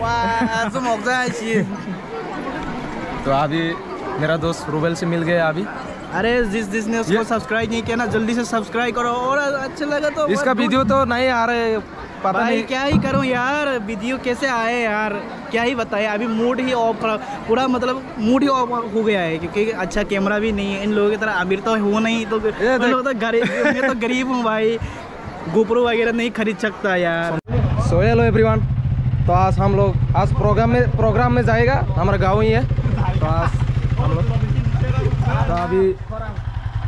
वाह स्मोक जाए तो अभी मेरा दोस्त रूबेल से मिल गया अभी। अरे जिस जिसने उसको सब्सक्राइब नहीं किया ना जल्दी से सब्सक्राइब करो और अच्छा लगा तो इसका वीडियो तो नहीं आ रहे पता भाई नहीं। क्या ही करूँ यार वीडियो कैसे आए यार? क्या ही बताए अभी मूड ही ऑफ़ पूरा मतलब मूड ही ऑफ़ हो गया है क्योंकि अच्छा कैमरा भी नहीं है इन लोगों की तरह अमीर तो हो नहीं तो लोग तो गरीब मैं तो गरीब हूँ भाई। गोप्रो वगैरह नहीं खरीद सकता यार। सो हेलो एवरीवन तो आज हम लोग आज प्रोग्राम में प्रोग्राम में जाएगा हमारा गाँव ही है। तो आज हम लोग तो अभी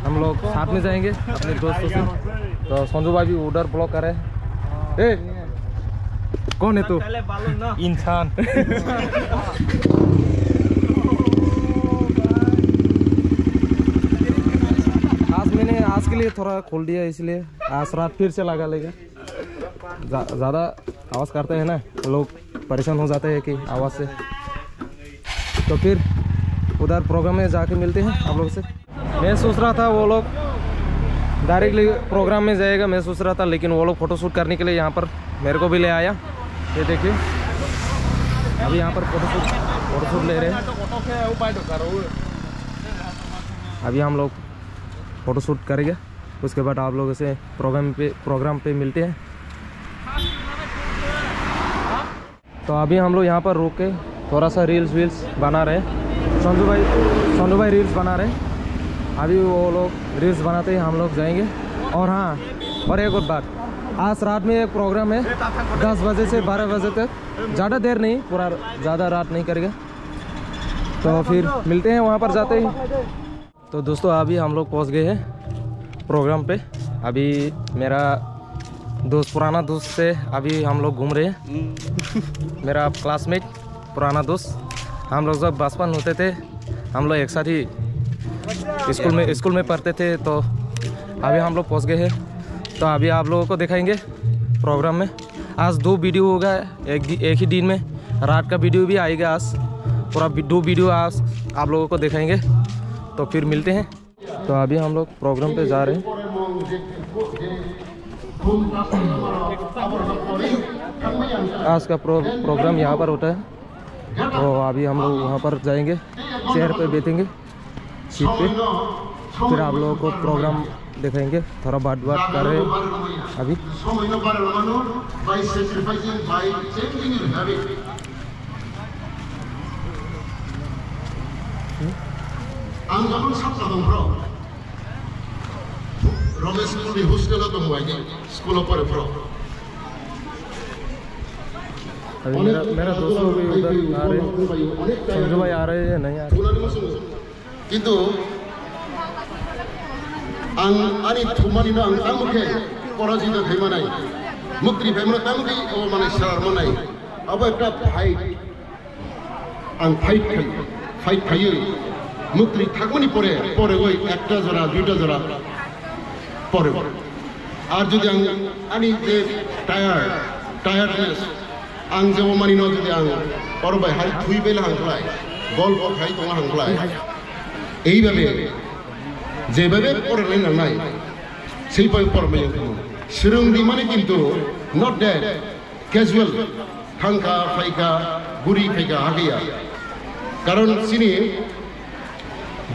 हम लोग साथ में जाएँगे अपने दोस्तों से। तो संजू भाई भी उधर ब्लॉक करे ए कौन है तू? इंसान। आज मैंने आज के लिए थोड़ा खोल दिया इसलिए आज रात फिर से लगा लेगा। ज़्यादा जा, आवाज़ करते हैं ना, लोग परेशान हो जाते हैं कि आवाज़ से। तो फिर उधर प्रोग्राम में जाके मिलते हैं आप लोग से। मैं सोच रहा था वो लोग डायरेक्टली प्रोग्राम में जाएगा, मैं सोच रहा था, लेकिन वो लोग फ़ोटोशूट करने के लिए यहाँ पर मेरे को भी ले आया। ये देखिए, अभी यहाँ पर फोटोशूट फोटोशूट ले रहे हैं। अभी हम लोग फ़ोटोशूट करेंगे, उसके बाद आप लोगों से प्रोग्राम पे प्रोग्राम पे मिलते हैं। तो अभी हम लोग यहाँ पर रुक के थोड़ा सा रील्स वील्स बना रहे संजू भाई संजू भाई रील्स बना रहे अभी वो लोग रील्स बनाते ही हम लोग जाएँगे। और हाँ और एक और बात, आज रात में एक प्रोग्राम है दस बजे से बारह बजे तक। ज़्यादा देर नहीं, पूरा ज़्यादा रात नहीं करेगा। तो फिर मिलते हैं वहाँ पर जाते ही। तो दोस्तों, अभी हम लोग पहुँच गए हैं प्रोग्राम पे। अभी मेरा दोस्त पुराना दोस्त से अभी हम लोग घूम रहे हैं। मेरा क्लासमेट पुराना दोस्त। हम लोग जब बचपन होते थे हम लोग एक साथ ही स्कूल में स्कूल में पढ़ते थे तो अभी हम लोग पहुँच गए हैं। तो अभी आप लोगों को दिखाएँगे प्रोग्राम में। आज दो वीडियो होगा एक एक ही दिन में। रात का वीडियो भी आएगा आज। पूरा दो वीडियो आज आप लोगों को दिखाएँगे। तो फिर मिलते हैं। तो अभी हम लोग प्रोग्राम पे जा रहे हैं। आज का प्रो, प्रोग्राम यहाँ पर होता है। तो अभी हम लोग वहाँ पर जाएँगे चेयर पे बैठेंगे सीट पे। फिर आप लोगों को प्रोग्राम दिखाएँगे थोड़ा बात बात कर रहे हैं अभी। sacrificing रमेश मुलि हस्टेलाव दङ आइनि स्कुलाव फरायफ्राव अभी मेरा मेरा दोस्त लोग भी उधर आ रहे हैं संजू भाई आ रहे हैं नहीं आ रहे बुनानै मोसङो खिन्थु आं आंनि थुमानिनो आं तामुखे पराजित खायमानाय मुक्ति फायमाना तामुखे अ माने सारमानाय अब একটা फाइट आं फाइट खायो फाइट खायो मुक्ति থাকমানি পরে পরে ওই একটা জোড়া দুইটা জোড়া পরে আর যদি আনি টায়ার টায়ার্ডনেস আং যাব মানি ন যদি আং পর হাই থুই পেলে হাংলায় বল বল তোমার হাংলায় এইভাবে, যেভাবে পড়ে না নাই, সেইভাবে পড়বে সিরঙ্গি মানে কিন্তু নট ড্যাট ক্যাজুয়াল ফাঙ্কা ফাইকা বুড়ি ফাইকা হাগিয়া কারণ চিনি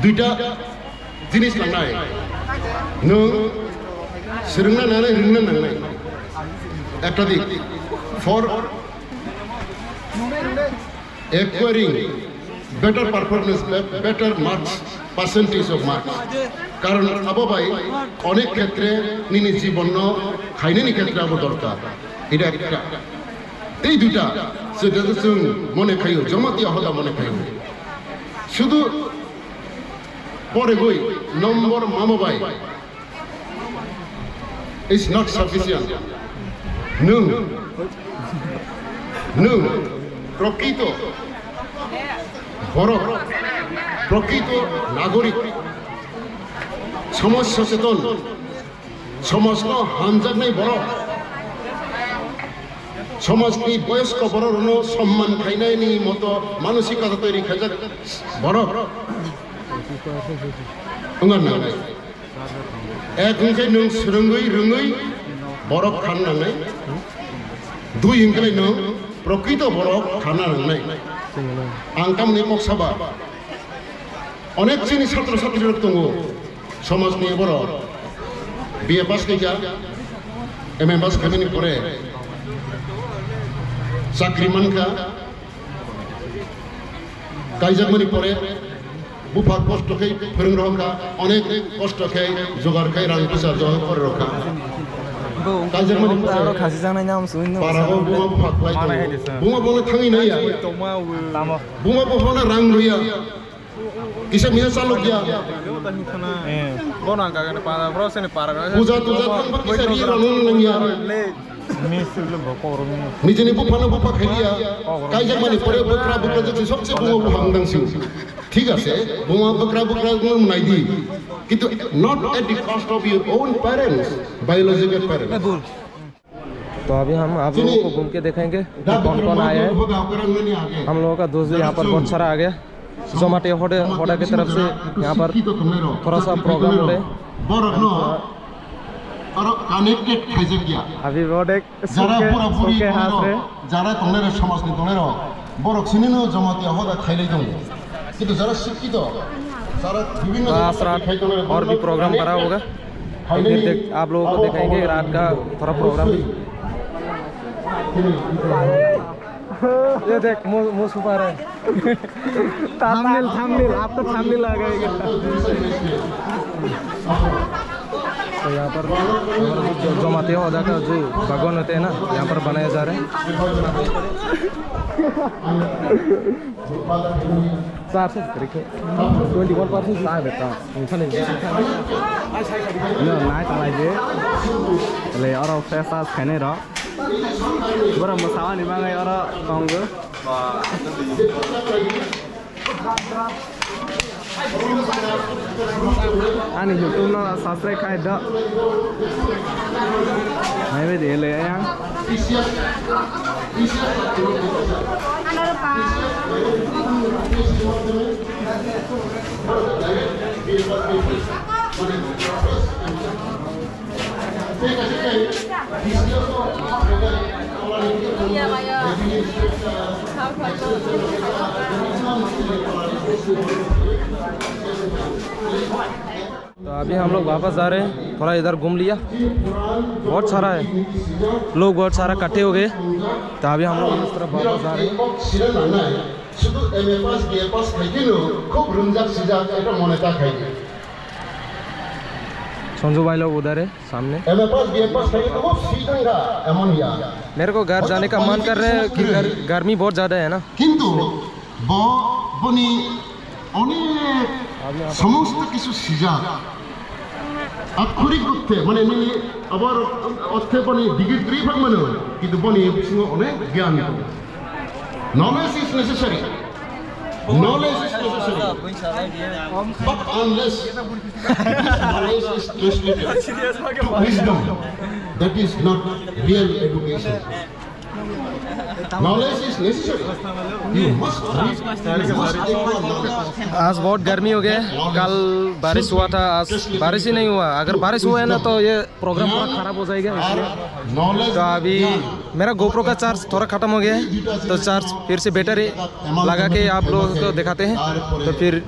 দুইটা জিনিস নাই সিরুংনা নারায় হিরুংনা নারায় একটা দিক। For acquiring better performance better marks percentage of marks কারণ আবহাই অনেক ক্ষেত্রে নিনি জীবন খাইনি ক্ষেত্রে আবু দরকার। এটা একটা। এই দুটা সে সেটা মনে খাইও জমা দিয়া আহতা মনে খাইও। শুধু পরে গই নম্বর মামবাই is not sufficient. No. No. প্রকৃত বড় প্রকৃত নাগরিক সমাজ সচেতন সমাজক হামজাক বড় সমাজনি বয়স্ক বড়রনো সম্মান খাইনাইনি মতো মানসিকতা তৈরি খাইজাক বড় না एक हिंखाय नों सोलोङै रोङै बरफ खान नांनाय दुइ हिंखाय नों প্রকৃত বড় খানা রান্নাই आं तामनि मक्साबा अनेक जोंनि छात्र छात्रीफोर दङ समाजनि बर' बिए पास गैया एम ए पास खालामनायनि परे साख्रि मोनखा गायजाकमानि বুফা কষ্ট খেয়ে ফেরুন রক্ষা অনেক কষ্ট খেয়ে জোগাড় খেয়ে রান পিসা করে রক্ষা। পূজা তুজা lalu nangya. নিজে বুফানো বুফা খেলিয়া কাইজাক মানে পরে বকরা বকরা যে সবচেয়ে বোমা বুফা আংদাংসিং ঠিক আছে বোমা বকরা বকরা গুলো নাই দি কিন্তু not at the cost of your own parents biological parents तो अभी हम आप लोगों को घूम के देखेंगे कि कौन कौन आया है हम लोगों का दोस्त भी यहाँ पर बहुत सारा आ गया जोमाटे होटे होटा की तरफ से यहाँ पर थोड़ा सा प्रॉब्लम हो रहे বড় আর কানেক্টেড খাইছে গিয়া হাবিব অনেক যারা পুরা পুরি যারা তোলের সমাজনি তোলের বড় চিনিনো জমাতে হদা খাইলেই দম কিন্তু যারা শিক্ষিত তারা বিভিন্ন और भी प्रोग्राम भरा होगा इधर देख आप लोगों को दिखाएँगे रात का थोड़ा प्रोग्राम ये देख मुँह मुँह छुपा रहा है थामनील थामनील आप तो थामनील आ गए तो यहाँ पर जो जो माते होदा का जो भगवान होते हैं ना, यहाँ पर बनाए जा रहे हैं। चार सौ ट्वेंटी वन पर्सेंट लाग बेटा tao lại dễ Lấy ở đâu xe xa khẽ này đó Ani YouTube na subscribe kaya da. May ba di le yung? Ano pa? Iya, Pak. Ya. तो अभी हम लोग वापस जा रहे हैं थोड़ा इधर घूम लिया बहुत सारा है लोग बहुत सारा इकट्ठे हो गए तो अभी हम लोग इस तरफ वापस जा रहे हैं সিনেমা শুধু M A pass B A pass খাইকেনো খুব রুমজাক সিজাক এটা মনে তা খাইকে संजू भाई लोग उधर है सामने M A pass B A pass খাইকে খুব সিজাঙ্গা এমন ইয়া मेरे को घर जाने का मन कर रहे है कि गर, गर्मी बहुत ज़्यादा है ना কিন্তু ব বনি অনেক সমস্ত কিছু সিজাক আক্ষরিক অর্থে মানে এমনি আবার অর্থে বনি ডিগ্রি ত্রি ভাগ মানে কিন্তু বনি সিংহ অনেক জ্ঞান knowledge is necessary knowledge is necessary but unless this knowledge is translated to wisdom that is not real education आज बहुत गर्मी हो गया कल बारिश हुआ था आज बारिश ही नहीं हुआ। अगर बारिश हुआ है ना तो ये प्रोग्राम पूरा खराब हो जाएगा इसलिए। तो अभी मेरा गोप्रो का चार्ज थोड़ा खत्म हो गया है तो चार्ज फिर से बैटरी लगा के आप लोगों को दिखाते हैं। तो फिर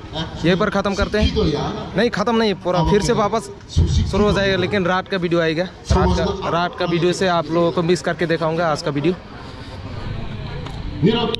यहीं पर ख़त्म करते हैं। नहीं ख़त्म नहीं पूरा फिर से वापस शुरू हो जाएगा लेकिन रात का वीडियो आएगा। रात का रात का वीडियो से आप लोगों को मिस करके दिखाऊँगा आज का वीडियो নিরব